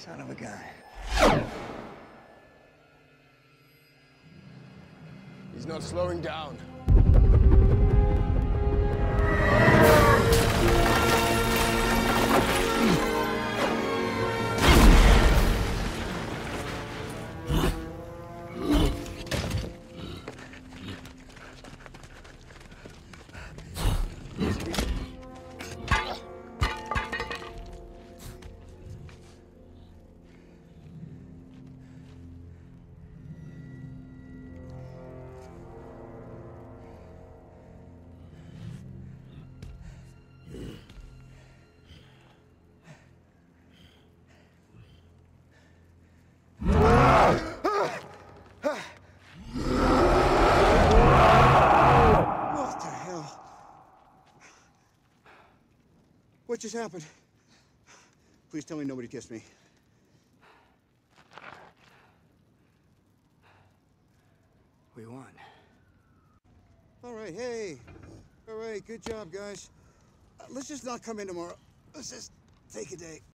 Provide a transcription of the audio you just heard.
Son of a gun. He's not slowing down. What just happened? Please tell me nobody kissed me. We won. All right, hey. All right, good job, guys. Uh, let's just not come in tomorrow. Let's just take a day.